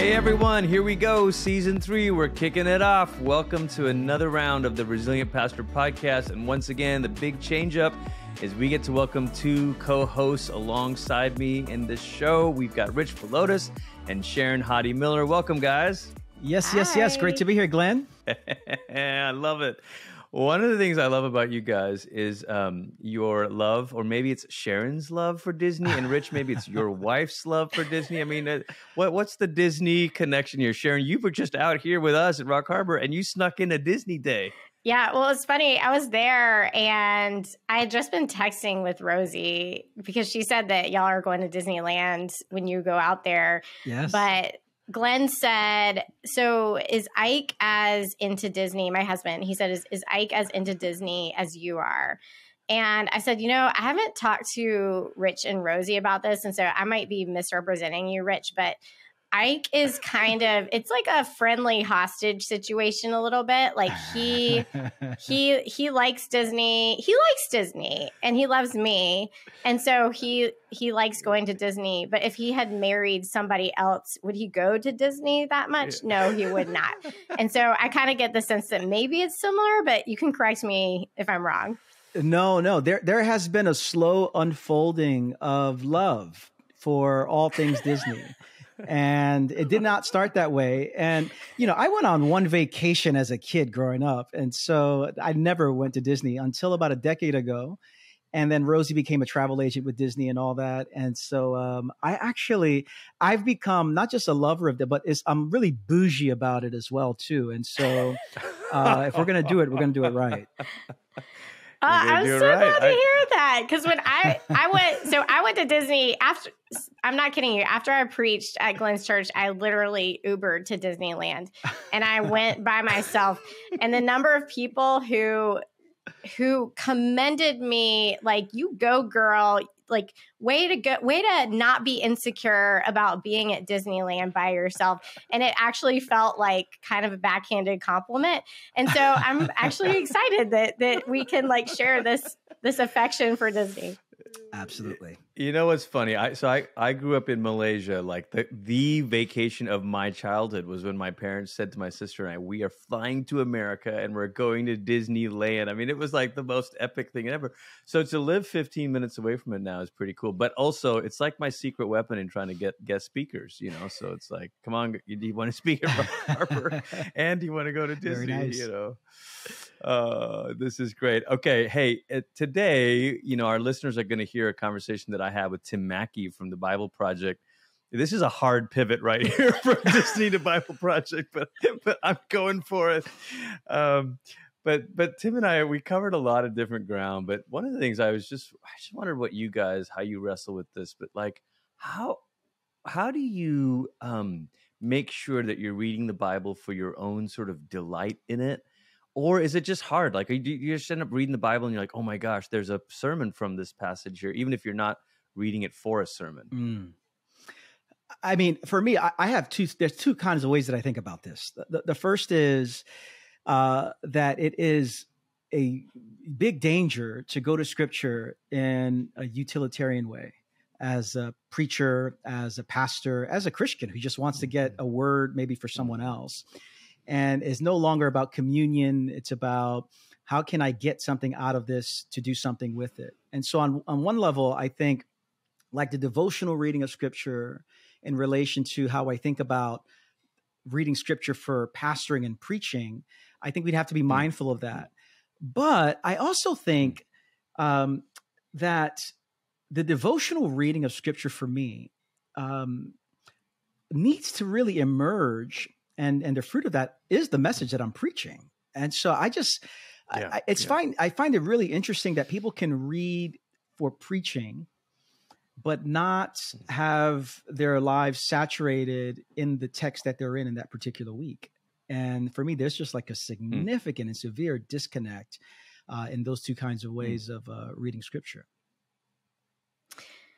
Hey everyone, here we go. Season three, we're kicking it off. Welcome to another round of the Resilient Pastor podcast. And once again, the big change up is we get to welcome two co hosts alongside me in this show. We've got Rich Villodas and Sharon Hodde Miller. Welcome, guys. Yes, yes, yes. Great to be here, Glenn. I love it. One of the things I love about you guys is um, your love, or maybe it's Sharon's love for Disney, and Rich, maybe it's your wife's love for Disney. I mean, uh, what what's the Disney connection here, Sharon? You were just out here with us at Rock Harbor, and you snuck in a Disney day. Yeah, well, it's funny. I was there and I had just been texting with Rosie because she said that y'all are going to Disneyland when you go out there. Yes. But Glenn said, So is Ike as into Disney? My husband, he said, Is, is Ike as into Disney as you are? And I said, You know, I haven't talked to Rich and Rosie about this. And so I might be misrepresenting you, Rich, but Ike is kind of it's like a friendly hostage situation a little bit. Like he he he likes Disney. He likes Disney and he loves me. And so he he likes going to Disney, but if he had married somebody else, would he go to Disney that much? No, he would not. and so I kind of get the sense that maybe it's similar, but you can correct me if I'm wrong. No, no. There there has been a slow unfolding of love for all things Disney and it did not start that way. And you know, I went on one vacation as a kid growing up, and so I never went to Disney until about a decade ago. And then Rosie became a travel agent with Disney and all that. And so um, I actually I've become not just a lover of it, but I'm really bougie about it as well too. And so uh, if we're gonna do it, we're gonna do it right. Uh, I'm so right. glad to I... hear that because when I I went so I went to Disney after I'm not kidding you after I preached at Glenn's church I literally Ubered to Disneyland and I went by myself and the number of people who who commended me like you go girl like way to go way to not be insecure about being at disneyland by yourself. And it actually felt like kind of a backhanded compliment. And so i'm actually excited that that we can like share this this affection for disney Absolutely. You know what's funny? I so I I grew up in Malaysia. Like the the vacation of my childhood was when my parents said to my sister and I, "We are flying to America and we're going to Disneyland." I mean, it was like the most epic thing ever. So to live 15 minutes away from it now is pretty cool. But also, it's like my secret weapon in trying to get guest speakers. You know, so it's like, come on, do you want to speak at Harbor, and do you want to go to Disney? Nice. You know. Uh, this is great. Okay, hey, uh, today, you know, our listeners are going to hear a conversation that I had with Tim Mackie from the Bible Project. This is a hard pivot right here from Disney to Bible Project, but but I'm going for it. Um, but but Tim and I we covered a lot of different ground. But one of the things I was just I just wondered what you guys how you wrestle with this. But like how how do you um, make sure that you're reading the Bible for your own sort of delight in it? Or is it just hard? Like you, you just end up reading the bible and you're like oh my gosh there's a sermon from this passage here even if you're not reading it for a sermon? Mm. i mean for me I, I, have two there's two kinds of ways that i think about this. The, the first is uh, that it is a big danger to go to scripture in a utilitarian way as a preacher as a pastor as a christian who just wants to get mm-hmm. a word maybe for someone else and is no longer about communion. It's about how can I get something out of this to do something with it. And so, on, on one level, I think like the devotional reading of scripture in relation to how I think about reading scripture for pastoring and preaching, I think we'd have to be mm. mindful of that. But I also think um, that the devotional reading of scripture for me um, needs to really emerge and and the fruit of that is the message that I'm preaching. And so I just, yeah, I, it's yeah. fine. I find it really interesting that people can read for preaching, but not mm. have their lives saturated in the text that they're in in that particular week. And for me, there's just like a hmm. significant mm. and severe disconnect uh, in those two kinds of hmm. ways mm. of uh, reading scripture.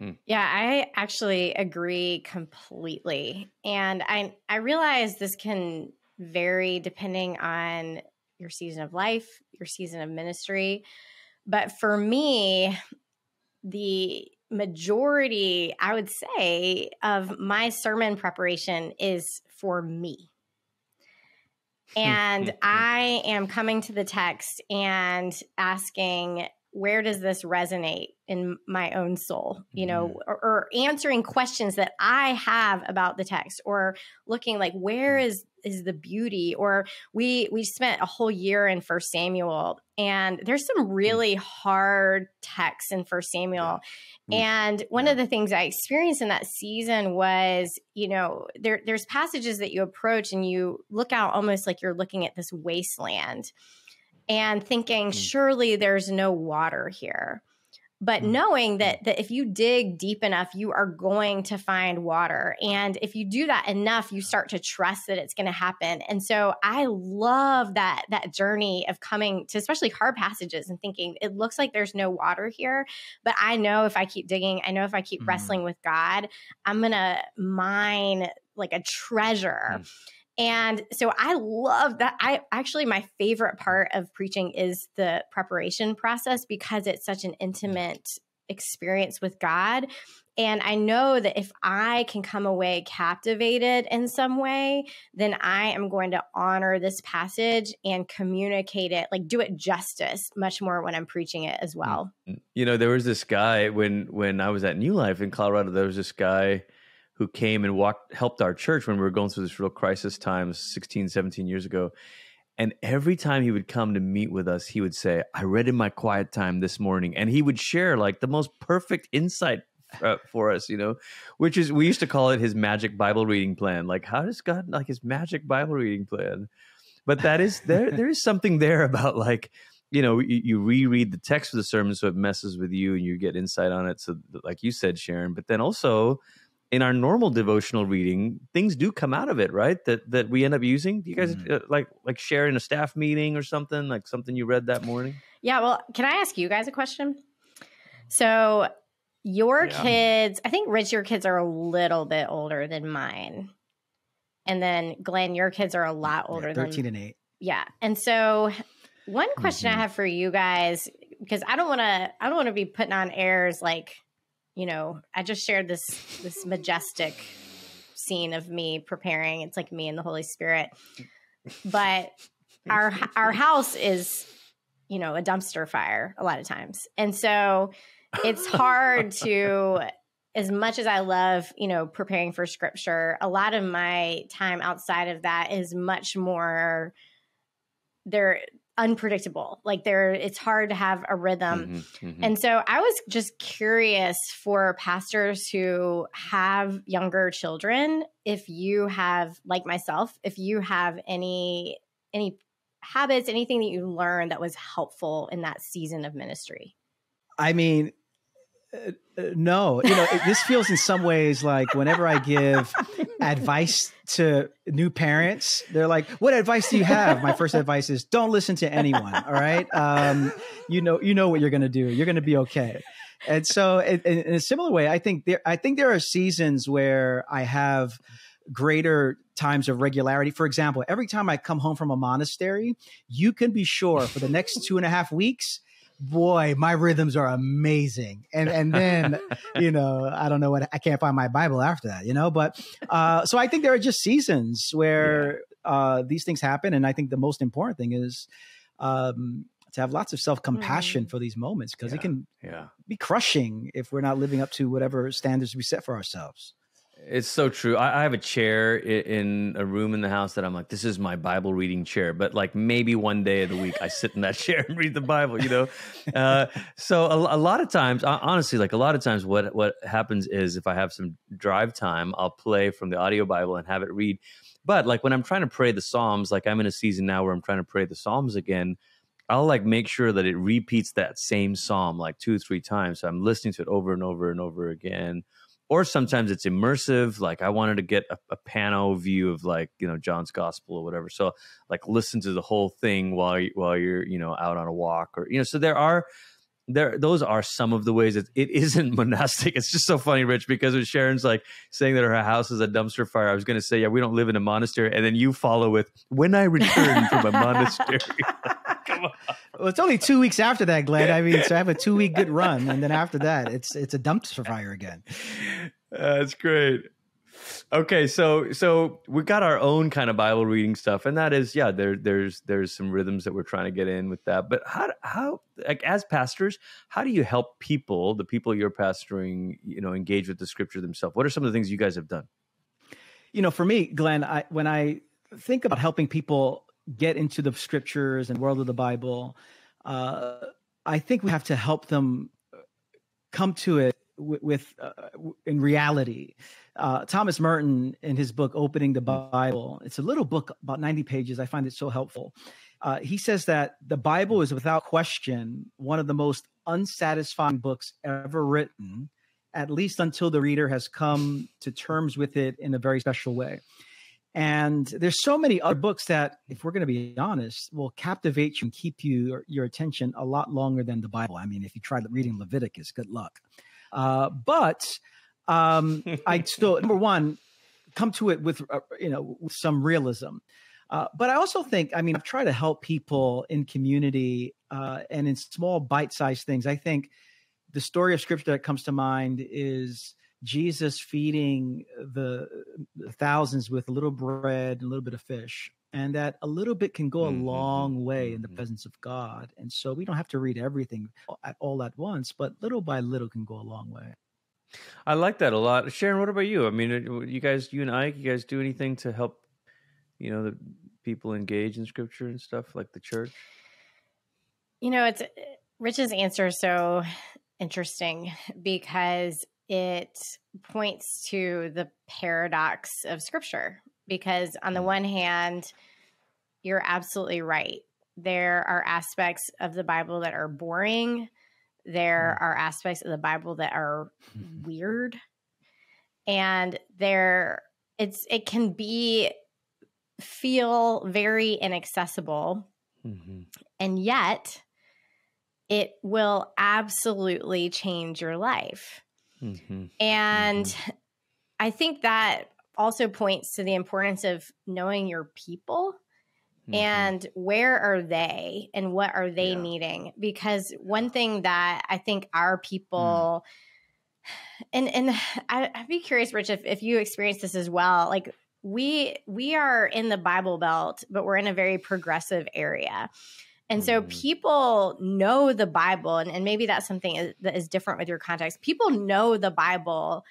Hmm. Yeah, I actually agree completely. And I I realize this can vary depending on your season of life, your season of ministry. But for me, the majority, I would say, of my sermon preparation is for me. Hmm, hmm, and hmm. I am coming to the text and asking, where does this resonate in my own soul? You know mm-hmm. or, or, answering questions that i have about the text or looking like where mm. is is the beauty? Or we we spent a whole year in first samuel and there's some mm. really hard texts in first samuel. And one of the things i experienced in that season was you know there there's passages that you approach and you look out almost like you're looking at this wasteland and thinking, mm. surely there's no water here. But mm. knowing that, mm. that if you dig deep enough, you are going to find water. And if you do that enough, you start to trust that it's going to happen. And so I love that that journey of coming to especially hard passages and thinking, it looks like there's no water here. But I know if I keep digging, I know if I keep mm. wrestling with God, I'm gonna mine like a treasure. Mm. And so I love that. I actually, my favorite part of preaching is the preparation process because it's such an intimate experience with God. And I know that if I can come away captivated in some way, then I am going to honor this passage and communicate it, like do it justice much more when I'm preaching it as well. You know, there was this guy when when I was at New Life in Colorado, there was this guy who came and walked helped our church when we were going through this real crisis times 16 17 years ago. And every time he would come to meet with us he would say i read in my quiet time this morning and he would share like the most perfect insight uh, for us you know which is we used to call it his magic bible reading plan. Like how does god like his magic bible reading plan? But that is there there is something there about like you know you, you, reread the text of the sermon so it messes with you and you get insight on it. So like you said sharon but then also in our normal devotional reading, things do come out of it, right? That that we end up using. Do you guys mm. uh, like like share in a staff meeting or something like something you read that morning? Yeah. Well, can I ask you guys a question? So your yeah. kids, I think Rich, your kids are a little bit older than mine, and then Glenn, your kids are a lot older yeah, 13 than and eight. Yeah, and so one question mm-hmm. I have for you guys because I don't want to I don't want to be putting on airs like you know, I just shared this this majestic scene of me preparing. It's like me and the Holy Spirit. But our our house is, you know, a dumpster fire a lot of times. And so it's hard to as much as I love, you know, preparing for scripture, a lot of my time outside of that is much more there unpredictable. Like there, it's hard to have a rhythm. Mm-hmm, mm-hmm. And so I was just curious for pastors who have younger children, if you have, like myself, if you have any any habits, anything that you learned that was helpful in that season of ministry. I mean, uh, uh, no, you know, it, this feels in some ways like whenever I give advice to new parents, they're like, "What advice do you have?" My first advice is, "Don't listen to anyone." All right, um, you know, you know what you're going to do. You're going to be okay. And so, in, in, a similar way, I think there, I think there are seasons where I have greater times of regularity. For example, every time I come home from a monastery, you can be sure for the next two and a half weeks boy, my rhythms are amazing. And and then, you know, I don't know what I can't find my Bible after that, you know. But uh, so I think there are just seasons where yeah. uh, these things happen, and I think the most important thing is um, to have lots of self compassion mm. for these moments because yeah. it can yeah. be crushing if we're not living up to whatever standards we set for ourselves. It's so true. I, I have a chair in, a room in the house that I'm like, this is my Bible reading chair. But like maybe one day of the week, I sit in that chair and read the Bible. You know, uh, so a, a, lot of times, honestly, like a lot of times, what what happens is if I have some drive time, I'll play from the audio Bible and have it read. But like when I'm trying to pray the Psalms, like I'm in a season now where I'm trying to pray the Psalms again. I'll like make sure that it repeats that same psalm like two or three times. So I'm listening to it over and over and over again or sometimes it's immersive. Like I wanted to get a, a pano view of like you know John's Gospel or whatever. So like listen to the whole thing while you, while you're you know out on a walk or you know. So there are there those are some of the ways that it isn't monastic. It's just so funny, Rich, because when Sharon's like saying that her house is a dumpster fire, I was going to say, yeah, we don't live in a monastery, and then you follow with, when I return from a monastery. Come on. Well, it's only two weeks after that, Glenn. I mean, so I have a two week good run, and then after that, it's it's a dumpster fire again. Uh, that's great. okay, so so we got our own kind of Bible reading stuff, and that is, yeah, there there's there's some rhythms that we're trying to get in with that. But how how like as pastors, how do you help people, the people you're pastoring, you know, engage with the Scripture themselves? What are some of the things you guys have done? You know, for me, Glenn, I when I think about helping people get into the Scriptures and world of the Bible, uh, I think we have to help them come to it with, with uh, in reality. Uh, Thomas Merton, in his book Opening the Bible, it's a little book about 90 pages. I find it so helpful. Uh, he says that the Bible is without question one of the most unsatisfying books ever written, at least until the reader has come to terms with it in a very special way. And there's so many other books that, if we're going to be honest, will captivate you and keep you your attention a lot longer than the Bible. I mean, if you try reading Leviticus, good luck. Uh, but um, I still number one come to it with uh, you know with some realism. Uh, but I also think, I mean, I've tried to help people in community uh, and in small bite-sized things. I think the story of scripture that comes to mind is Jesus feeding the, the thousands with a little bread and a little bit of fish, and that a little bit can go a mm-hmm. long way in the mm-hmm. presence of God. And so we don't have to read everything at all at once, but little by little can go a long way. I like that a lot. Sharon, what about you? I mean, uh, you guys, you and Ike, you guys do anything to help, you know, the people engage in scripture and stuff like the church? You know, it's Rich's answer is so interesting because it points to the paradox of scripture. Because on the mm. one hand, you're absolutely right. There are aspects of the Bible that are boring there mm. are aspects of the Bible that are weird. And there it's it can be feel very inaccessible. Mm-hmm. And yet it will absolutely change your life. Mm-hmm. And mm-hmm. I think that also points to the importance of knowing your people Mm-hmm. And where are they and what are they yeah. needing? Because one thing that I think our people mm. and and I, would be curious, Rich, if, if you experience this as well. Like we we are in the Bible Belt, but we're in a very progressive area. And so mm-hmm. people know the Bible, and, and maybe that's something that is different with your context. People know the Bible,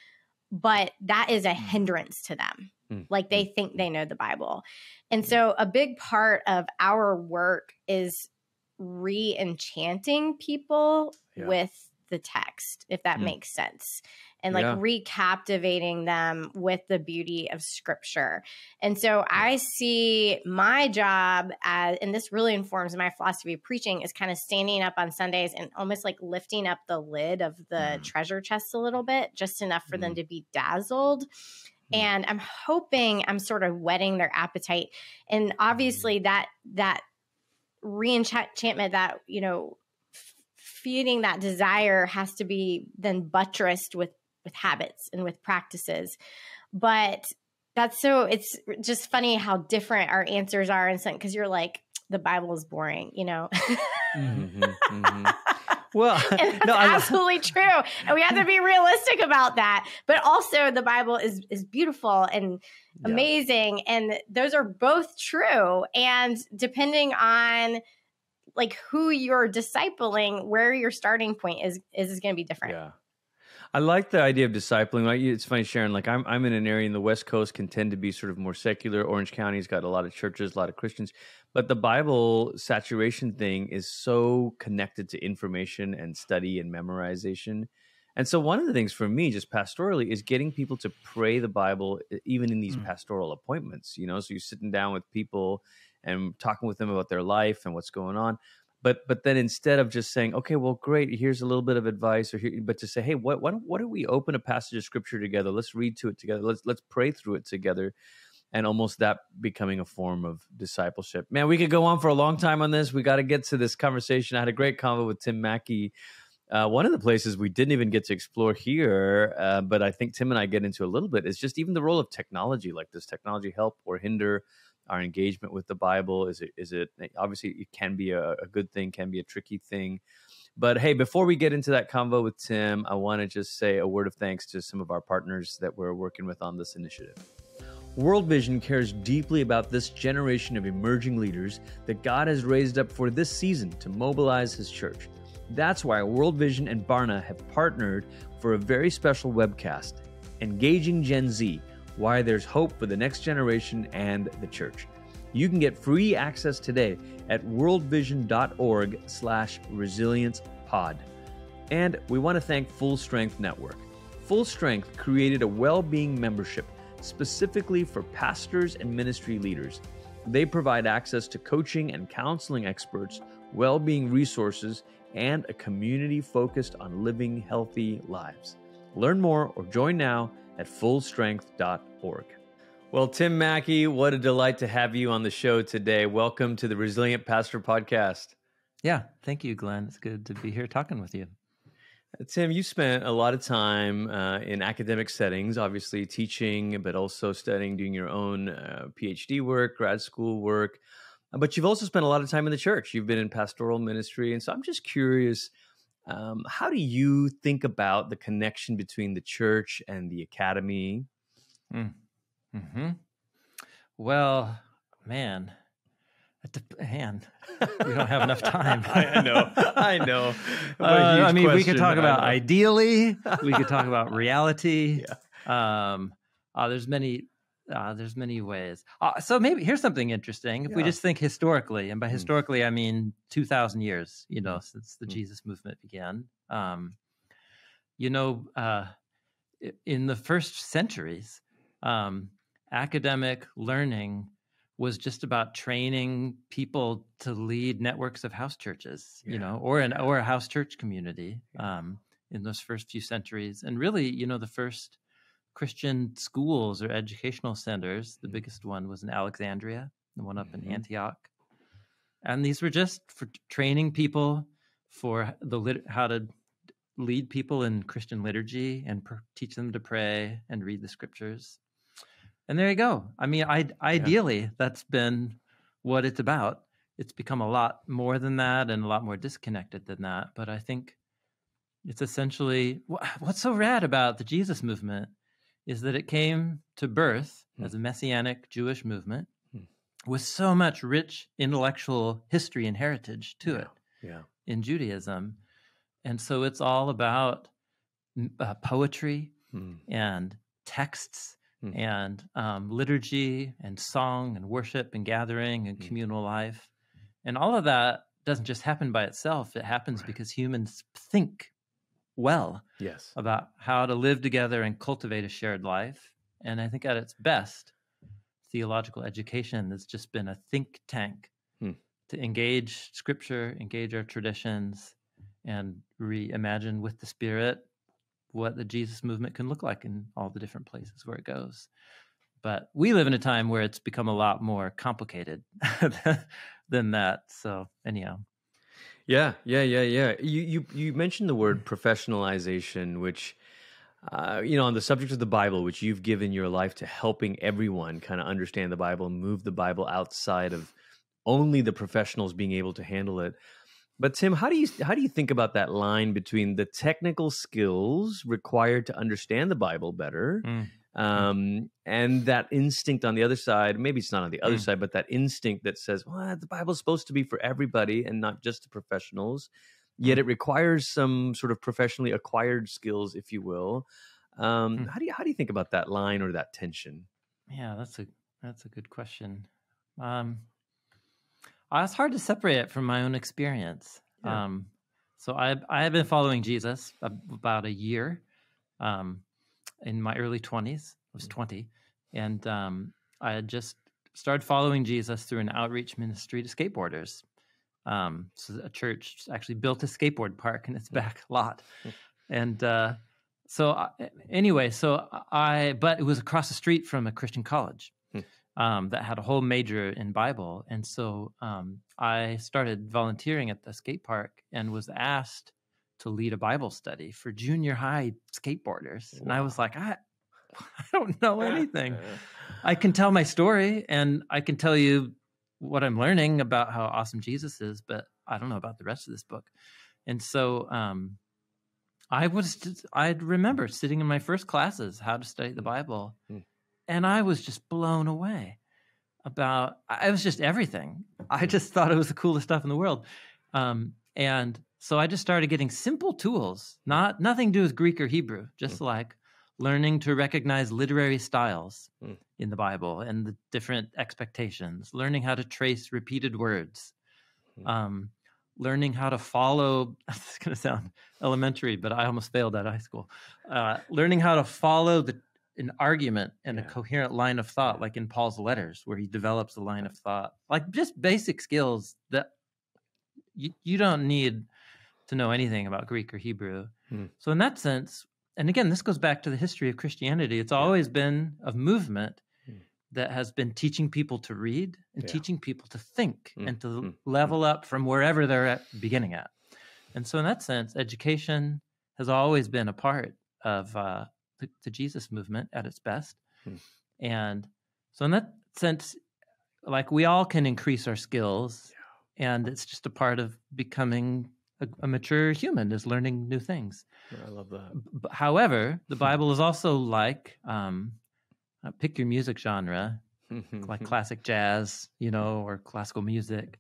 but that is a mm. hindrance to them. Mm. Like they mm. think they know the Bible. And so a big part of our work is re enchanting people yeah. with the text, if that mm. makes sense and like yeah. recaptivating them with the beauty of scripture. And so I see my job as, and this really informs my philosophy of preaching, is kind of standing up on Sundays and almost like lifting up the lid of the mm. treasure chest a little bit, just enough for mm. them to be dazzled. Mm. And I'm hoping I'm sort of whetting their appetite. And obviously mm. that, that, re-enchantment that you know feeding that desire has to be then buttressed with with habits and with practices. But that's so it's just funny how different our answers are and some because you're like the Bible is boring, you know. mm-hmm, mm-hmm. Well, no, absolutely true, and we have to be realistic about that. But also, the Bible is is beautiful and amazing, yeah. and those are both true. And depending on like who you're discipling, where your starting point is is, is going to be different. Yeah. I like the idea of discipling. Like it's funny, Sharon. Like I'm, I'm in an area in the West Coast can tend to be sort of more secular. Orange County's got a lot of churches, a lot of Christians, but the Bible saturation thing is so connected to information and study and memorization. And so one of the things for me, just pastorally, is getting people to pray the Bible, even in these mm. pastoral appointments. You know, so you're sitting down with people and talking with them about their life and what's going on but but then instead of just saying okay well great here's a little bit of advice or here but to say hey what what what do we open a passage of scripture together? Let's read to it together. Let's let's pray through it together and almost that becoming a form of discipleship. Man we could go on for a long time on this. We got to get to this conversation. I had a great convo with tim mackie uh, one of the places we didn't even get to explore here, uh, but I think Tim and I get into a little bit. Is just even the role of technology. Like, does technology help or hinder our engagement with the Bible? Is it is it eh, obviously it can be a, a good thing, can be a tricky thing. But hey, before we get into that convo with Tim, I want to just say a word of thanks to some of our partners that we're working with on this initiative. World Vision cares deeply about this generation of emerging leaders that God has raised up for this season to mobilize His church. That's why World Vision and Barna have partnered for a very special webcast, Engaging Gen Z Why There's Hope for the Next Generation and the Church. You can get free access today at worldvision.org slash resiliencepod. And we want to thank Full Strength Network. Full Strength created a well-being membership specifically for pastors and ministry leaders. They provide access to coaching and counseling experts, well-being resources, and a community focused on living healthy lives. Learn more or join now at fullstrength.org. Well, Tim Mackie, what a delight to have you on the show today. Welcome to the Resilient Pastor Podcast. Yeah, thank you, Glenn. It's good to be here talking with you. Tim, you spent a lot of time uh, in academic settings, obviously teaching, but also studying, doing your own uh, PhD work, grad school work. But you've also spent a lot of time in the church. You've been in pastoral ministry. And so I'm just curious um, how do you think about the connection between the church and the academy? Mm. Hmm. Well, man, man, we don't have enough time. I know, I know. Uh, I mean, question. we could talk about ideally. We could talk about reality. Yeah. Um, uh, there's many uh, there's many ways. Uh, so maybe here's something interesting. If yeah. we just think historically, and by hmm. historically mm. I mean 2,000 years, you know, since the mm. Jesus movement began. Um, you know, uh, in the first centuries, um, academic learning was just about training people to lead networks of house churches, yeah. you know, or an or a house church community um, in those first few centuries, and really, you know, the first Christian schools or educational centers. The mm-hmm. biggest one was in Alexandria, the one up mm-hmm. in Antioch. And these were just for training people for the lit- how to lead people in Christian liturgy and pr- teach them to pray and read the scriptures. And there you go. I mean, I, ideally, yeah. that's been what it's about. It's become a lot more than that and a lot more disconnected than that. But I think it's essentially what's so rad about the Jesus movement is that it came to birth hmm. as a messianic Jewish movement hmm. with so much rich intellectual history and heritage to yeah. it yeah. in Judaism. And so it's all about uh, poetry hmm. and texts hmm. and um, liturgy and song and worship and gathering and hmm. communal life. And all of that doesn't just happen by itself, it happens right. because humans think well yes. about how to live together and cultivate a shared life and i think at its best theological education has just been a think tank hmm. to engage scripture engage our traditions and reimagine with the spirit what the jesus movement can look like in all the different places where it goes. But we live in a time where it's become a lot more complicated than that so anyhow yeah, yeah, yeah, yeah. You you you mentioned the word professionalization, which uh, you know, on the subject of the Bible, which you've given your life to helping everyone kind of understand the Bible and move the Bible outside of only the professionals being able to handle it. But Tim, how do you how do you think about that line between the technical skills required to understand the Bible better mm. Mm. um, and that instinct on the other side maybe it's not on the other mm. side but that instinct that says well the bible's supposed to be for everybody and not just the professionals yet mm. it requires some sort of professionally acquired skills if you will um, mm. how do you how do you think about that line or that tension yeah that's a that's a good question um, uh, it's hard to separate it from my own experience yeah. um, so I I have been following Jesus about a year. Um, in my early 20s. I was mm. 20. And um, I had just started following Jesus through an outreach ministry to skateboarders. Um, so a church actually built a skateboard park in its mm. back lot. And uh, so, I, anyway, so I, but it was across the street from a Christian college. Um, that had a whole major in Bible. And so um, I started volunteering at the skate park and was asked to lead a Bible study for junior high skateboarders. Wow. And I was like, I, I don't know anything. I can tell my story and I can tell you what I'm learning about how awesome Jesus is, but I don't know about the rest of this book. And so um, I was, just, I remember sitting in my first classes, how to study the Bible, mm. and I was just blown away about, I was just everything. I just thought it was the coolest stuff in the world. Um, and so I just started getting simple tools, not nothing to do with Greek or Hebrew, just mm. like learning to recognize literary styles mm. in the Bible and the different expectations, learning how to trace repeated words, mm. um, learning how to follow. This is going to sound elementary, but I almost failed at high school. Uh, learning how to follow the an argument and yeah. a coherent line of thought, like in Paul's letters, where he develops a line of thought, like just basic skills that you, you don't need to know anything about Greek or Hebrew. Mm. So, in that sense, and again, this goes back to the history of Christianity. It's always been a movement mm. that has been teaching people to read and yeah. teaching people to think mm. and to mm. level up from wherever they're at, beginning at. And so, in that sense, education has always been a part of uh, the, the, Jesus movement at its best. Hmm. And so, in that sense, like we all can increase our skills, yeah. And it's just a part of becoming a, a mature human is learning new things. I love that. B- however, the Bible is also like um, uh, pick your music genre, like classic jazz, you know, or classical music.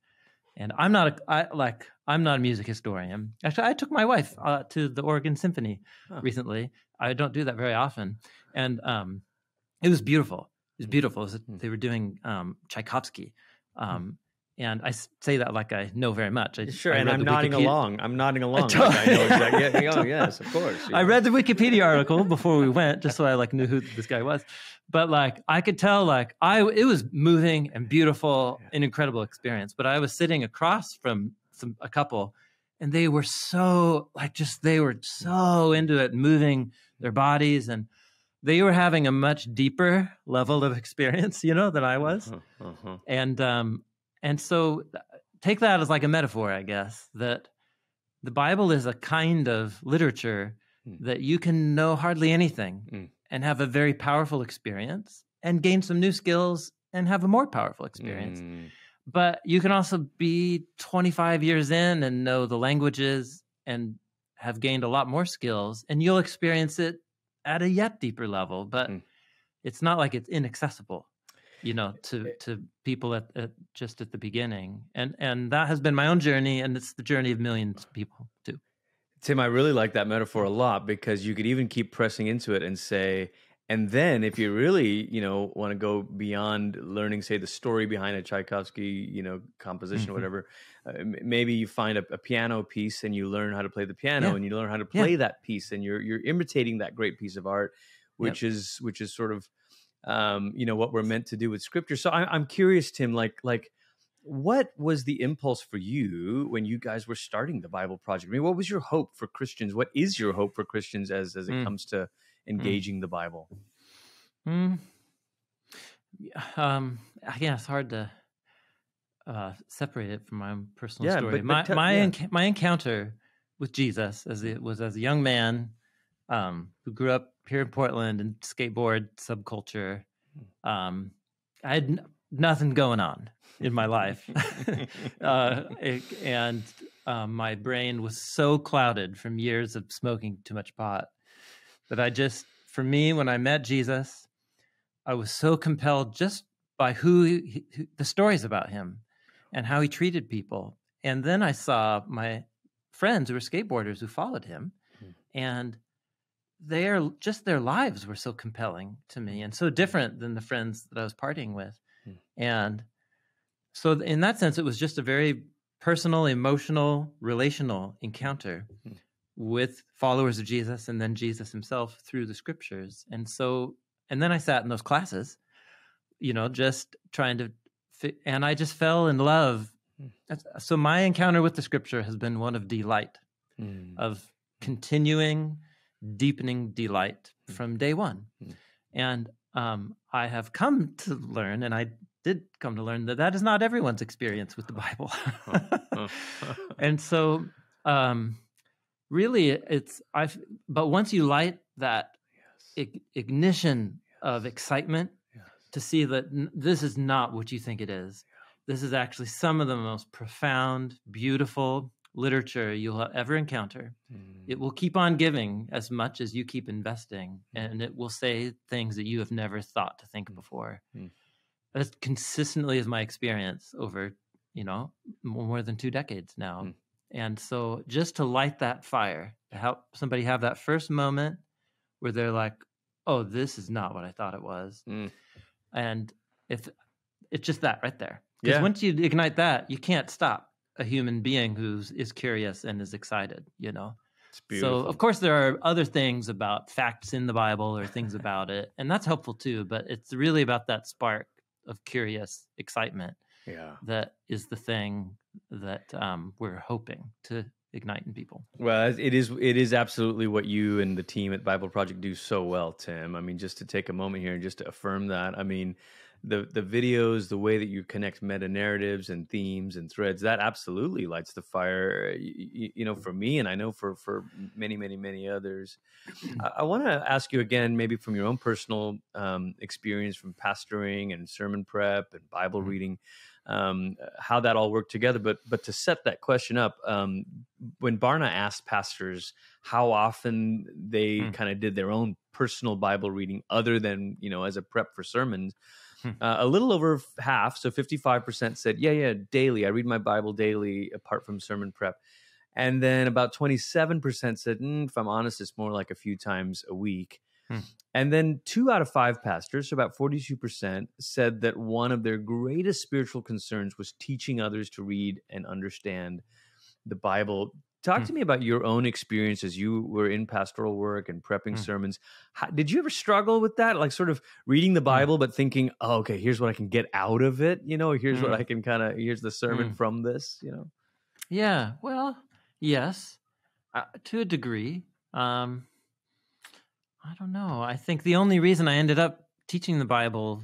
And I'm not a I like I'm not a music historian. Actually, I took my wife uh, to the Oregon Symphony huh. recently. I don't do that very often, and um, it was beautiful. It was beautiful. It was, hmm. they were doing um, Tchaikovsky, hmm. um, and I say that like I know very much. I, sure, I and I'm nodding Wikipedia... along. I'm nodding along. I, like I know exactly. oh, yes, of course. I read the Wikipedia article before we went, just so I like knew who this guy was. But like, I could tell, like, I it was moving and beautiful, yeah. an incredible experience. But I was sitting across from some a couple, and they were so like, just they were so into it, moving their bodies and they were having a much deeper level of experience, you know, than I was. Uh-huh, uh-huh. And um, and so take that as like a metaphor, I guess, that the Bible is a kind of literature mm. that you can know hardly anything mm. and have a very powerful experience and gain some new skills and have a more powerful experience. Mm. But you can also be 25 years in and know the languages and have gained a lot more skills and you'll experience it at a yet deeper level, but hmm. it's not like it's inaccessible you know to to people at, at, just at the beginning and and that has been my own journey and it's the journey of millions of people too tim i really like that metaphor a lot because you could even keep pressing into it and say and then if you really you know want to go beyond learning say the story behind a tchaikovsky you know composition mm-hmm. or whatever uh, maybe you find a, a, piano piece and you learn how to play the piano yeah. and you learn how to play yeah. that piece and you're you're imitating that great piece of art which yep. is which is sort of um, you know what we're meant to do with scripture. So I, I'm curious, Tim, like like what was the impulse for you when you guys were starting the Bible Project? I mean, what was your hope for Christians? What is your hope for Christians as as it mm. comes to mm. engaging mm. the Bible? Mm. Um, again, it's hard to uh, separate it from my own personal yeah, story. But, but my my, yeah. enc- my encounter with Jesus as it was as a young man um, who grew up here in Portland and skateboard subculture. Hmm. Um, I had n- nothing going on in my life, uh, it, and um, my brain was so clouded from years of smoking too much pot that I just, for me, when I met Jesus, I was so compelled just by who, he, who the stories about him and how he treated people. And then I saw my friends who were skateboarders who followed him, hmm. and their just their lives were so compelling to me and so different than the friends that I was partying with. Hmm. And so in that sense it was just a very personal, emotional, relational encounter hmm. with followers of Jesus and then Jesus himself through the scriptures. And so and then I sat in those classes, you know, just trying to fit, and I just fell in love. Hmm. So my encounter with the scripture has been one of delight, of continuing deepening delight mm. from day one. Mm. And um, I have come to learn, and I did come to learn that that is not everyone's experience with the Bible. and so, um, really, it's I've. But once you light that ignition of excitement yes. to see that this is not what you think it is. This is actually some of the most profound, beautiful literature you'll ever encounter. Mm. It will keep on giving as much as you keep investing, mm. and it will say things that you have never thought to think mm. before. Mm. That consistently is my experience over, you know, more than two decades now. Mm. And so just to light that fire, to help somebody have that first moment where they're like, oh, this is not what I thought it was. Mm. And if it's just that right there. Because yeah. once you ignite that, you can't stop a human being who is curious and is excited, you know? So, of course, there are other things about facts in the Bible or things about it, and that's helpful too. But it's really about that spark of curious excitement. Yeah, that is the thing that um, we're hoping to ignite in people. Well, it is it is absolutely what you and the team at Bible Project do so well, Tim. I mean, just to take a moment here and just to affirm that. I mean, the the videos, the way that you connect meta narratives and themes and threads, that absolutely lights the fire. You, you know, for me, and I know for for many, many, many others. I, I want to ask you again, maybe from your own personal um, experience from pastoring and sermon prep and Bible mm-hmm. reading um, how that all worked together. But but to set that question up, um, when Barna asked pastors how often they hmm. kind of did their own personal Bible reading, other than you know as a prep for sermons. Hmm. Uh, a little over half, so 55% said, Yeah, yeah, daily. I read my Bible daily apart from sermon prep. And then about 27% said, mm, If I'm honest, it's more like a few times a week. Hmm. And then two out of five pastors, so about 42%, said that one of their greatest spiritual concerns was teaching others to read and understand the Bible. Talk hmm. to me about your own experience as you were in pastoral work and prepping hmm. sermons. How, did you ever struggle with that? Like, sort of reading the hmm. Bible, but thinking, oh, okay, here's what I can get out of it. You know, here's what. I can kind of, here's the sermon from this, you know? Yeah. Well, yes, uh, to a degree. Um, I don't know. I think the only reason I ended up teaching the Bible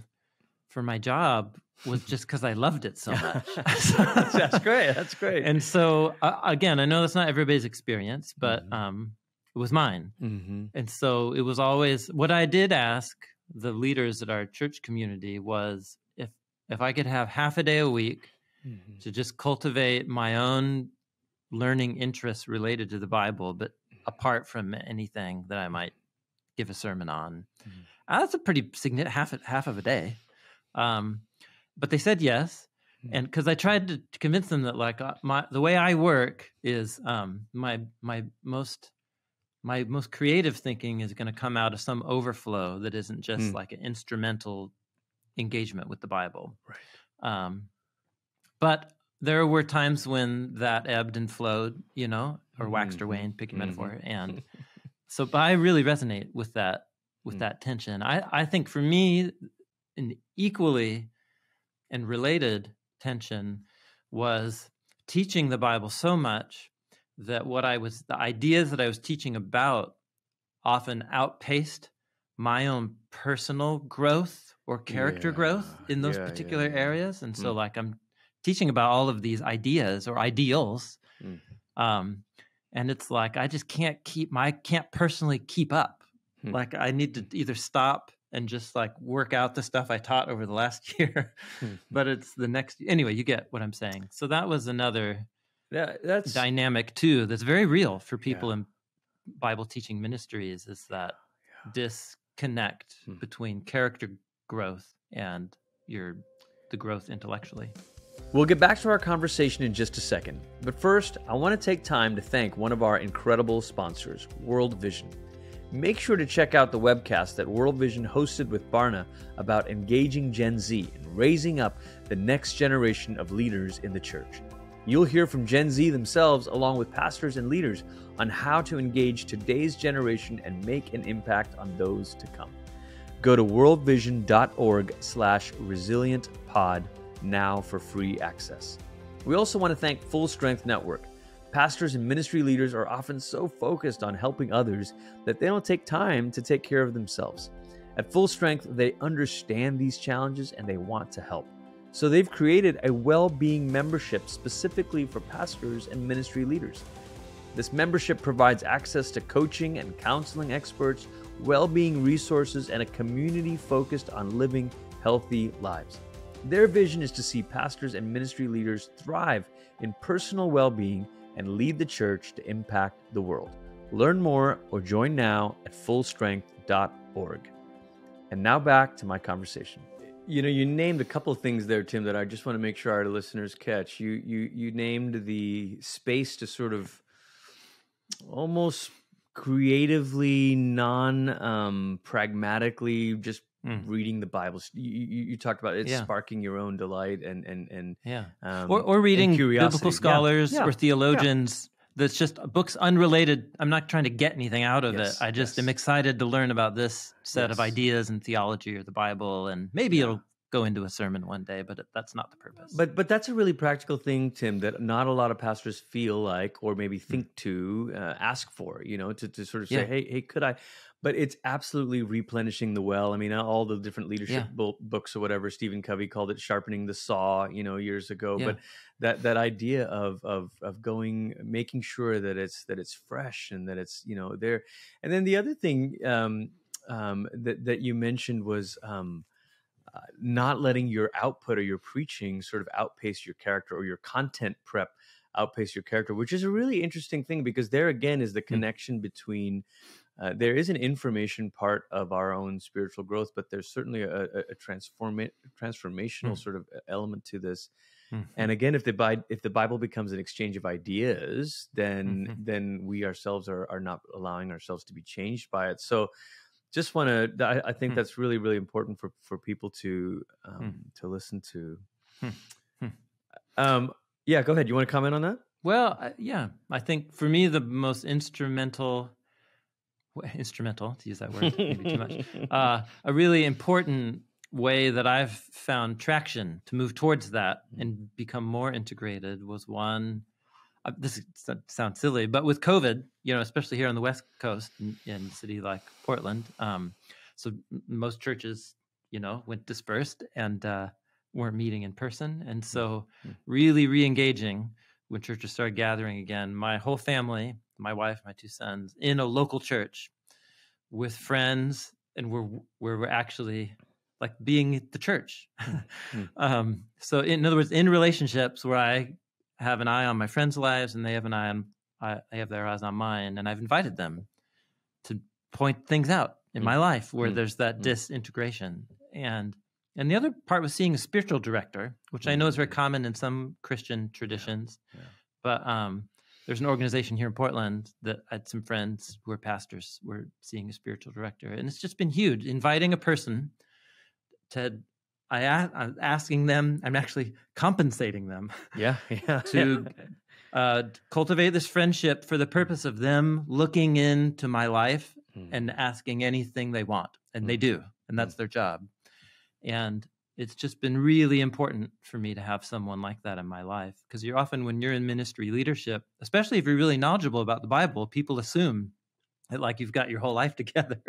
for my job was just because I loved it so much. that's, great. That's great. And so, uh, again, I know that's not everybody's experience, but mm-hmm. um, it was mine. Mm-hmm. And so it was always what I did ask the leaders at our church community was if if I could have half a day a week mm-hmm. to just cultivate my own learning interests related to the Bible, but apart from anything that I might give a sermon on. Mm-hmm. Uh, that's a pretty significant half half of a day. Um, but they said yes, mm-hmm. and because I tried to, convince them that like uh, my the way I work is um, my my most my most creative thinking is going to come out of some overflow that isn't just mm. like an instrumental engagement with the Bible. Right. Um, but there were times when that ebbed and flowed, you know, or waxed mm-hmm. or waned, pick a metaphor, mm-hmm. and so but i really resonate with that with mm. that tension i i think for me an equally and related tension was teaching the bible so much that what i was the ideas that i was teaching about often outpaced my own personal growth or character yeah. growth in those yeah, particular yeah, areas and so mm. like i'm teaching about all of these ideas or ideals mm. um, and it's like i just can't keep my can't personally keep up hmm. like i need to either stop and just like work out the stuff i taught over the last year hmm. but it's the next anyway you get what i'm saying so that was another yeah that's dynamic too that's very real for people yeah. in bible teaching ministries is that yeah. disconnect hmm. between character growth and your the growth intellectually We'll get back to our conversation in just a second, but first, I want to take time to thank one of our incredible sponsors, World Vision. Make sure to check out the webcast that World Vision hosted with Barna about engaging Gen Z and raising up the next generation of leaders in the church. You'll hear from Gen Z themselves, along with pastors and leaders, on how to engage today's generation and make an impact on those to come. Go to worldvision.org slash resilientpod now for free access. We also want to thank Full Strength Network. Pastors and ministry leaders are often so focused on helping others that they don't take time to take care of themselves. At Full Strength, they understand these challenges and they want to help. So they've created a well being membership specifically for pastors and ministry leaders. This membership provides access to coaching and counseling experts well being resources, and a community focused on living healthy lives. Their vision is to see pastors and ministry leaders thrive in personal well being and lead the church to impact the world. Learn more or join now at fullstrength.org. And now back to my conversation. You know, you named a couple of things there, Tim, that I just want to make sure our listeners catch. You you you named the space to sort of almost creatively, non um, pragmatically, just mm. reading the Bible. You, you, you, talked about it yeah. sparking your own delight and and and yeah, um, or, or reading biblical scholars yeah. Yeah. or theologians. That's just books unrelated. I'm not trying to get anything out of yes. it. I just yes. am excited to learn about this set yes. of ideas and theology or the Bible, and maybe it'll go into a sermon one day, but that's not the purpose. But but that's a really practical thing, Tim, that not a lot of pastors feel like or maybe hmm. think to uh, ask for. You know, to to sort of say, yeah. hey hey, could I? But it's absolutely replenishing the well. I mean, all the different leadership yeah. books or whatever. Stephen Covey called it sharpening the saw. You know, years ago. Yeah. But that that idea of of of going, making sure that it's that it's fresh and that it's you know there. And then the other thing um, um, that that you mentioned was. Um, uh, not letting your output or your preaching sort of outpace your character or your content prep outpace your character, which is a really interesting thing because there again is the hmm. connection between. Uh, there is an information part of our own spiritual growth, but there's certainly a, a, a transforma- transformational mm. sort of element to this. Mm-hmm. And again, if the if the Bible becomes an exchange of ideas, then mm-hmm. then we ourselves are are not allowing ourselves to be changed by it. So just want to I, I, think hmm. that's really really important for for people to um, hmm. to listen to hmm. Hmm. um yeah go ahead you want to comment on that well uh, yeah i think for me the most instrumental instrumental to use that word maybe too much uh, a really important way that i've found traction to move towards that and become more integrated was one uh, this sounds silly, but with COVID, you know, especially here on the West Coast in, in a city like Portland, um, so most churches, you know, went dispersed and uh, weren't meeting in person, and so mm-hmm. really re-engaging when churches started gathering again. My whole family, my wife, my two sons, in a local church with friends, and we're we're, we're actually like being the church. Mm-hmm. um, so, in other words, in relationships where I have an eye on my friends' lives and they have an eye on I, have their eyes on mine, and I've invited them to point things out in mm. my life where mm. there's that mm. disintegration. And and the other part was seeing a spiritual director, which I know is very mm. common in some Christian traditions. Yeah. Yeah. But um, there's an organization here in Portland that I had some friends who are pastors were seeing a spiritual director, and it's just been huge. Inviting a person to I am asking them. I'm actually compensating them. Yeah, yeah. to uh, cultivate this friendship for the purpose of them looking into my life mm. and asking anything they want, and mm. they do, and that's mm. their job. And it's just been really important for me to have someone like that in my life because you're often when you're in ministry leadership, especially if you're really knowledgeable about the Bible, people assume that like you've got your whole life together.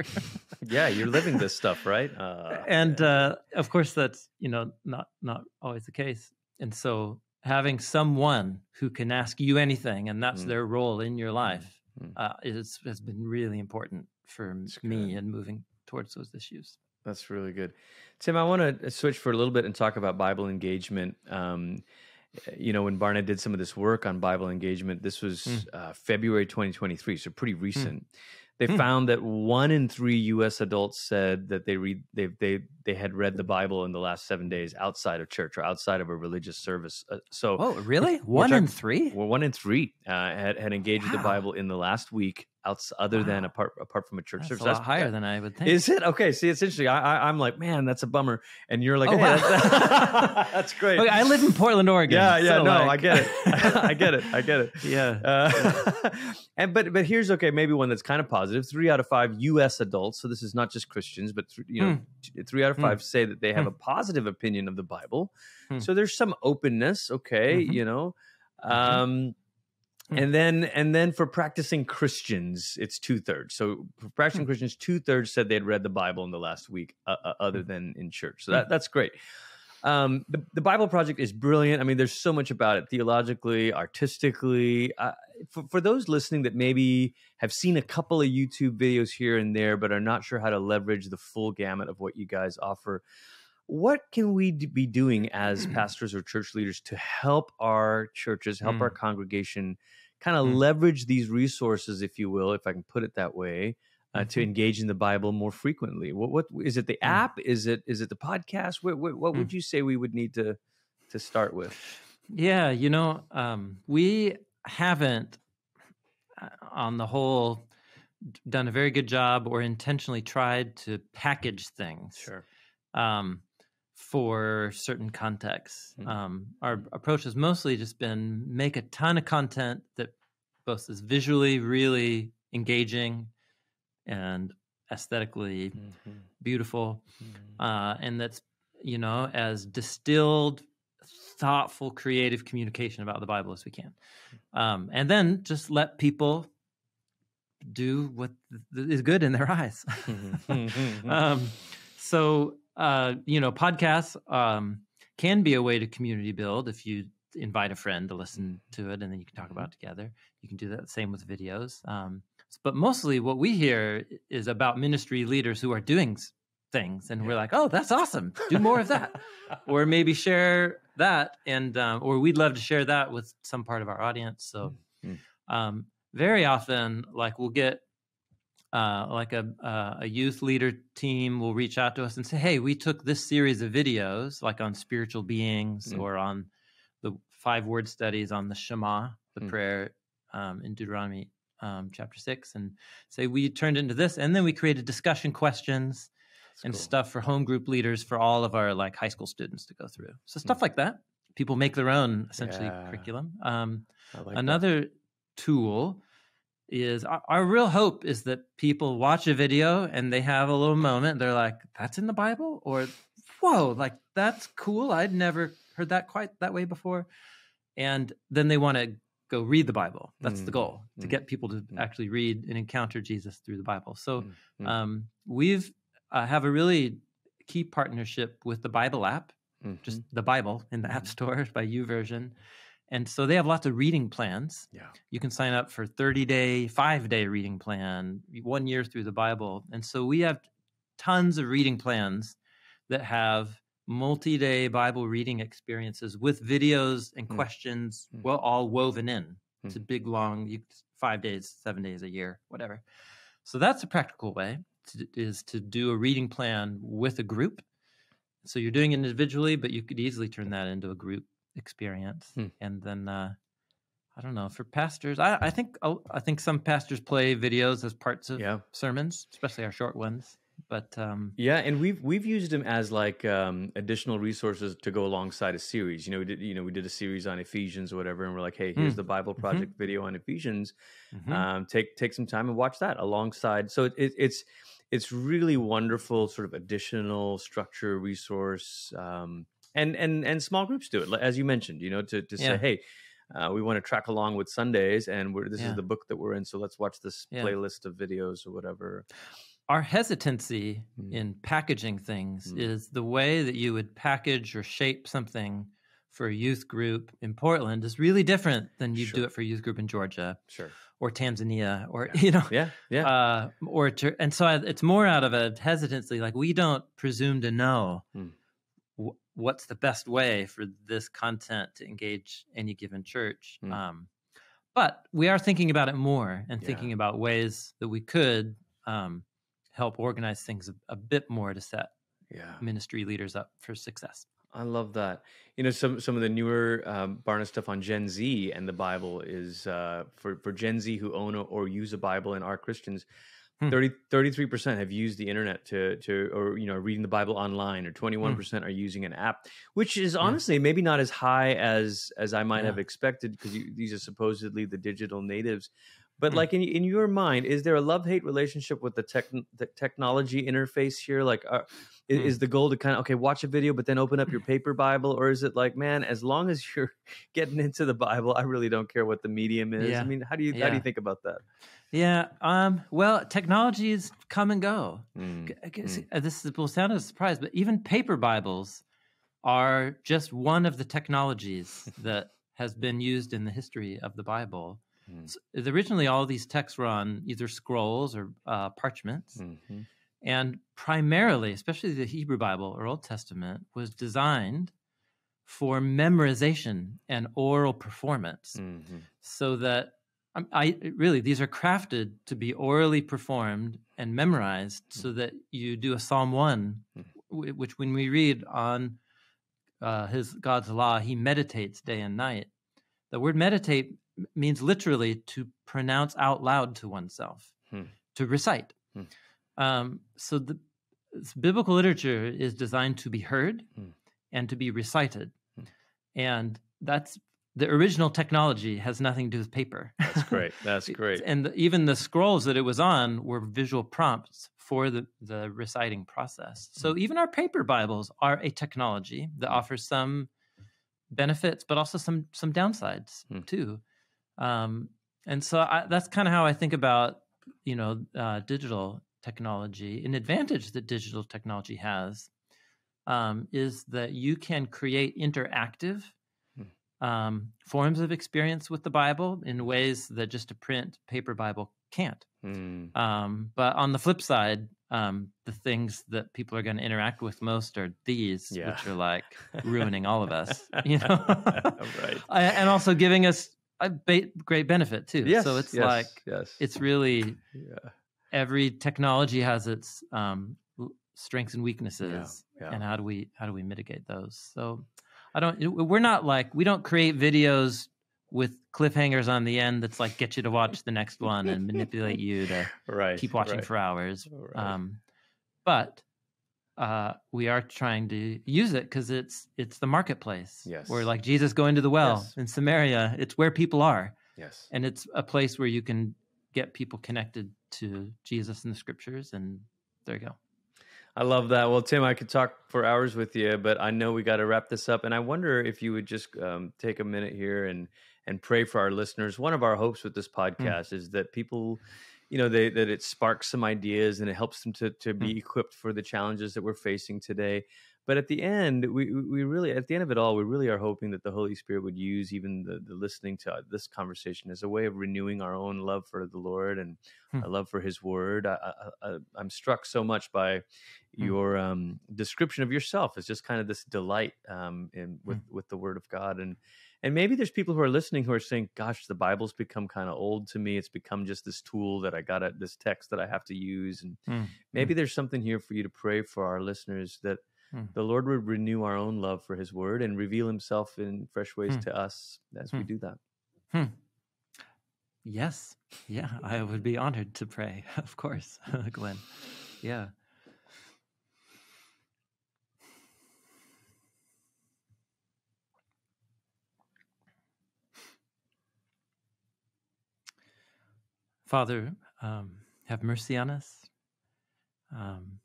yeah, you're living this stuff, right? Uh, and uh, of course, that's you know not not always the case. And so, having someone who can ask you anything, and that's mm. their role in your mm, life, mm. uh, is has been really important for that's me good. in moving towards those issues. That's really good, Tim. I want to switch for a little bit and talk about Bible engagement. Um, you know, when Barna did some of this work on Bible engagement, this was mm. uh, February 2023, so pretty hmm. recent. Mm. They mm. found that one in three U.S. adults said that they read they they they had read the Bible in the last seven days outside of church or outside of a religious service. Uh, so, oh, really? One in three? Well, one in three uh, had had engaged wow. with the Bible in the last week outs, other wow. than apart apart from a church that's service. A lot that's higher than I would think. Is it okay? See, it's interesting. I, I'm like, man, that's a bummer, and you're like, oh, hey, wow. that's, that's, great. I live in Portland, Oregon. Yeah, yeah, so no, like... I get it. I get it. I get it. Yeah. Uh, and but but here's okay, maybe one that's kind of positive. Three out of five U.S. adults, so this is not just Christians, but th- you know, hmm. three out of hmm. five say that they have hmm. a positive opinion of the Bible. Hmm. So there's some openness. Okay, mm-hmm. you know. Um, Hmm. And then and then for practicing Christians, it's two thirds. So for practicing hmm. Christians, two thirds said they'd read the Bible in the last week, uh, uh, other hmm. than in church. So that, that's great. um, the, the Bible Project is brilliant. I mean, there's so much about it theologically, artistically. Uh, for, for those listening that maybe have seen a couple of YouTube videos here and there, but are not sure how to leverage the full gamut of what you guys offer, what can we be doing as pastors or church leaders to help our churches, help mm. our congregation kind of mm. leverage these resources, if you will, if I can put it that way, uh, mm-hmm. to engage in the Bible more frequently? What, what is it? The mm. app? Is it is it the podcast? What, what, what mm. would you say we would need to to start with? Yeah, you know, um, we haven't, uh, on the whole, done a very good job or intentionally tried to package things. Sure. Um, for certain contexts. Mm-hmm. Um, our approach has mostly just been make a ton of content that both is visually really engaging and aesthetically mm-hmm. beautiful, mm-hmm. uh, and that's you know as distilled, thoughtful, creative communication about the Bible as we can, um, and then just let people do what is good in their eyes. Mm-hmm. um, so uh, you know, podcasts um, can be a way to community build if you invite a friend to listen to it and then you can talk about it together. You can do that same with videos. Um, but mostly what we hear is about ministry leaders who are doing things and we're like, oh, that's awesome. Do more of that. or maybe share that and, um, or we'd love to share that with some part of our audience. So, mm-hmm. um, very often, like we'll get uh, like a uh, a youth leader team will reach out to us and say, "Hey, we took this series of videos, like on spiritual beings mm. or on the five word studies on the Shema, the mm. prayer um, in Deuteronomy um, chapter six, and say we turned into this, and then we created discussion questions That's and cool. stuff for home group leaders for all of our like high school students to go through. So stuff mm. like that. People make their own essentially yeah. curriculum. Um, like another that. tool is our, our, real hope is that people watch a video and they have a little moment they're like that's in the bible or whoa like that's cool i'd never heard that quite that way before and then they want to go read the bible that's mm. the goal to mm. get people to mm. actually read and encounter jesus through the bible so mm, mm. um, we've uh, have a really key partnership with the bible app mm-hmm. just the bible in the app mm-hmm. store by YouVersion and so they have lots of reading plans. Yeah. You can sign up for 30 day, five day reading plan, one year through the Bible. And so we have tons of reading plans that have multi day Bible reading experiences with videos and mm. questions, mm. well, all woven in. Mm. It's a big, long, five days, seven days a year, whatever. So that's a practical way to, is to do a reading plan with a group. So you're doing it individually, but you could easily turn that into a group experience. Hmm. And then uh, I don't know for pastors. I, I think oh, I think some pastors play videos as parts of yeah. sermons, especially our short ones. But um, yeah, and we've we've used them as like um, additional resources to go alongside a series. You know, we did you know we did a series on Ephesians or whatever, and we're like, hey, here's mm. the Bible mm-hmm. Project mm-hmm. video on Ephesians. Mm-hmm. Um, take take some time and watch that alongside. So it, it, it's it's really wonderful, sort of additional structure resource. Um, and and and small groups do it as you mentioned you know to, to yeah. say hey uh, we want to track along with sundays and we're, this yeah. is the book that we're in so let's watch this yeah. playlist of videos or whatever our hesitancy mm. in packaging things mm. is the way that you would package or shape something for a youth group in Portland is really different than you sure. do it for a youth group in Georgia, sure, or Tanzania, or you know, yeah, yeah, uh, or to, and so it's more out of a hesitancy, like we don't presume to know mm what's the best way for this content to engage any given church. Mm. Um, but we are thinking about it more and yeah. thinking about ways that we could um, help organize things a, a, bit more to set yeah. ministry leaders up for success. I love that. You know, some some of the newer um, Barna stuff on Gen Z and the Bible is uh, for for Gen Z who own or use a Bible and are Christians. 33 hmm. percent have used the internet to to or you know reading the Bible online, or twenty one percent are using an app, which is honestly yeah. maybe not as high as as I might yeah. have expected because these are supposedly the digital natives. But hmm. like in in your mind, is there a love hate relationship with the tech the technology interface here? Like, uh, is, is, the goal to kind of okay watch a video but then open up your paper Bible, or is it like man, as long as you're getting into the Bible, I really don't care what the medium is. Yeah. I mean, how do you how do you think about that? Yeah. Um, well, technologies come and go. Mm. mm. This will sound a surprise, but even paper Bibles are just one of the technologies that has been used in the history of the Bible. Mm. So, originally, all these texts were on either scrolls or uh, parchments. Mm-hmm. And primarily, especially the Hebrew Bible or Old Testament, was designed for memorization and oral performance mm-hmm. so that um, I really these are crafted to be orally performed and memorized so that you do a Psalm one, mm-hmm. which when we read on uh, his God's law, he meditates day and night. The word meditate means literally to pronounce out loud to oneself, hmm. to recite. Hmm. Um, so the biblical literature is designed to be heard hmm. and to be recited, hmm. and that's the original technology has nothing to do with paper. That's great. That's great. and the, even the scrolls that it was on were visual prompts for the, the reciting process. So mm. even our paper Bibles are a technology that mm. offers some benefits, but also some some downsides too. Um, and so I, that's kind of how I think about you know uh, digital technology. An advantage that digital technology has um, is that you can create interactive um, forms of experience with the Bible in ways that just a print paper Bible can't. Mm. Um, but on the flip side, um, the things that people are going to interact with most are these, yeah. which are like ruining all of us, you know, right? and also giving us a ba- great benefit too. Yes, so it's yes, like yes. it's really yeah. every technology has its um, strengths and weaknesses, yeah, and how do we how do we mitigate those? So I don't. We're not like we don't create videos with cliffhangers on the end that's like get you to watch the next one and manipulate you to right, keep watching right. for hours. Right. Um, but uh, we are trying to use it because it's it's the marketplace. Yes. Where like Jesus going to the well yes. in Samaria, it's where people are. Yes. And it's a place where you can get people connected to Jesus and the scriptures, and there you go. I love that. Well, Tim, I could talk for hours with you, but I know we got to wrap this up. And I wonder if you would just um, take a minute here and and pray for our listeners. One of our hopes with this hmm. podcast mm. is that people, you know, they, that it sparks some ideas and it helps them to to be mm. equipped for the challenges that we're facing today. But at the end, we we really at the end of it all, we really are hoping that the Holy Spirit would use even the, the listening to uh, this conversation as a way of renewing our own love for the Lord and hmm. our love for His Word. I, I, I'm struck so much by hmm. your um, description of yourself as just kind of this delight um, in with hmm. with the Word of God and and maybe there's people who are listening who are saying gosh the bible's become kind of old to me it's become just this tool that i got at this text that i have to use and mm. maybe there's something here for you to pray for our listeners that Hmm. The Lord would renew our own love for His Word and reveal Himself in fresh ways hmm. to us as we hmm. do that. Yes. Yeah, I would be honored to pray, of course, Glenn. Yeah. Father, um, have mercy on us. Um,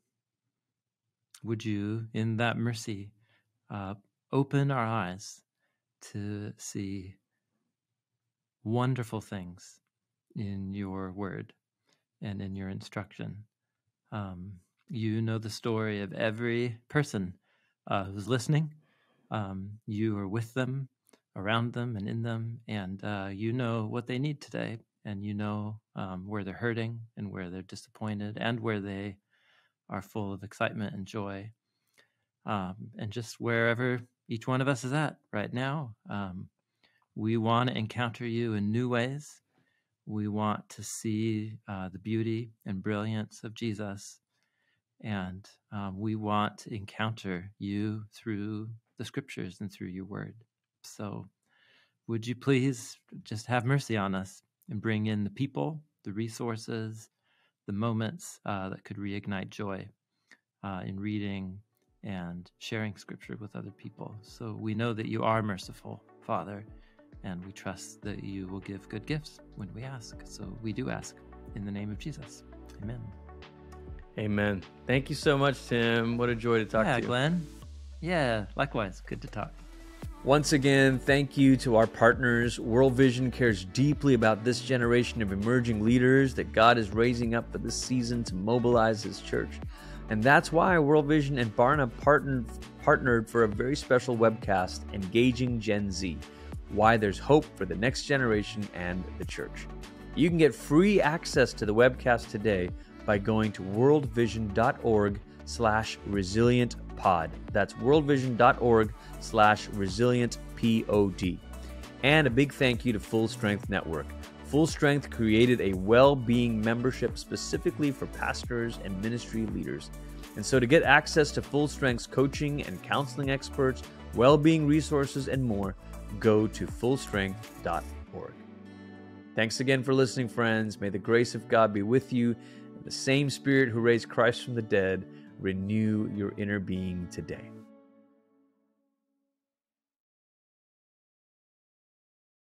would you, in that mercy, uh, open our eyes to see wonderful things in your word and in your instruction? Um, you know the story of every person uh, who's listening. Um, you are with them, around them, and in them, and uh, you know what they need today, and you know um, where they're hurting and where they're disappointed and where they are full of excitement and joy. Um, and just wherever each one of us is at right now, um, we want to encounter you in new ways. We want to see uh, the beauty and brilliance of Jesus. And um, we want to encounter you through the scriptures and through your word. So, would you please just have mercy on us and bring in the people, the resources, the moments uh, that could reignite joy uh, in reading and sharing scripture with other people. So we know that you are merciful, Father, and we trust that you will give good gifts when we ask. So we do ask in the name of Jesus. Amen. Amen. Thank you so much, Tim. What a joy to talk yeah, to you. Glenn. Yeah, likewise. Good to talk. Once again, thank you to our partners. World Vision cares deeply about this generation of emerging leaders that God is raising up for this season to mobilize His church. And that's why World Vision and Barna partnered, partnered for a very special webcast, Engaging Gen Z Why There's Hope for the Next Generation and the Church. You can get free access to the webcast today by going to worldvision.org slash resilient pod. That's worldvision.org slash resilient pod. And a big thank you to Full Strength Network. Full Strength created a well being membership specifically for pastors and ministry leaders. And so to get access to Full Strength's coaching and counseling experts, well being resources, and more, go to fullstrength.org. Thanks again for listening, friends. May the grace of God be with you, and the same Spirit who raised Christ from the dead renew your inner being today.